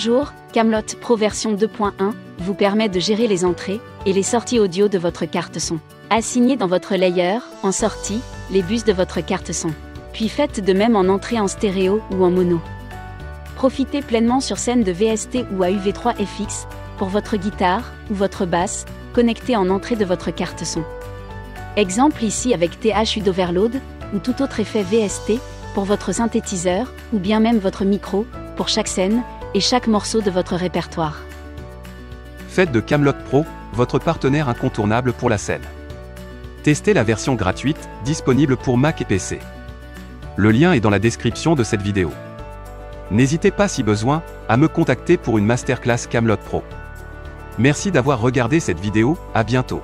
Bonjour, Camelot Pro version 2.1 vous permet de gérer les entrées et les sorties audio de votre carte son. Assignez dans votre layer, en sortie, les bus de votre carte son. Puis faites de même en entrée en stéréo ou en mono. Profitez pleinement sur scène de VST ou AUV3 FX pour votre guitare ou votre basse, connectée en entrée de votre carte son. Exemple ici avec THU d'Overload ou tout autre effet VST pour votre synthétiseur ou bien même votre micro pour chaque scène et chaque morceau de votre répertoire. Faites de Camelot Pro votre partenaire incontournable pour la scène. Testez la version gratuite, disponible pour Mac et PC. Le lien est dans la description de cette vidéo. N'hésitez pas si besoin, à me contacter pour une masterclass Camelot Pro. Merci d'avoir regardé cette vidéo, à bientôt.